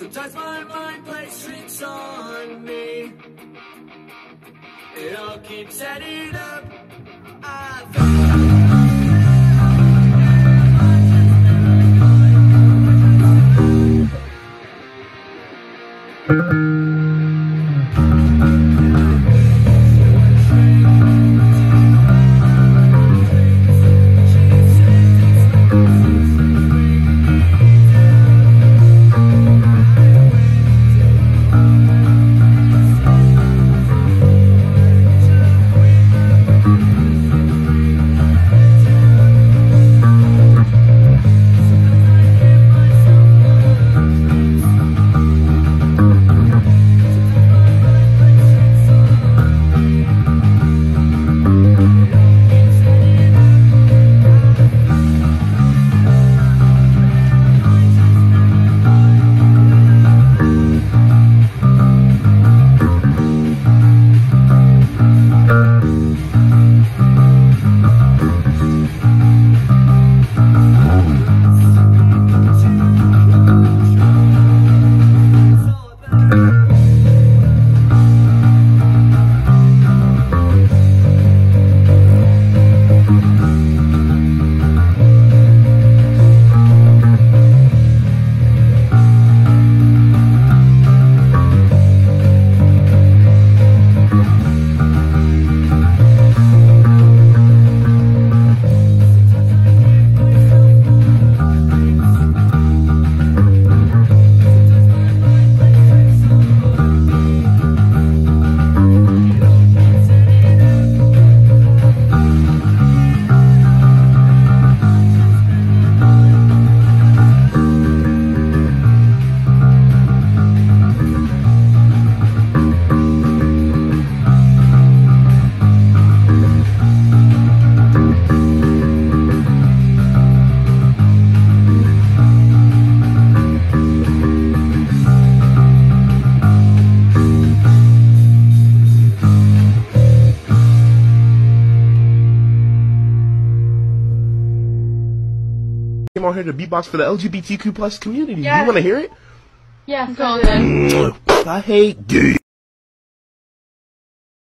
Sometimes my mind plays tricks on me. It all keeps adding up. I came on here to beatbox for the LGBTQ plus community. Yeah. You want to hear it? Yeah, go on then. I hate gay.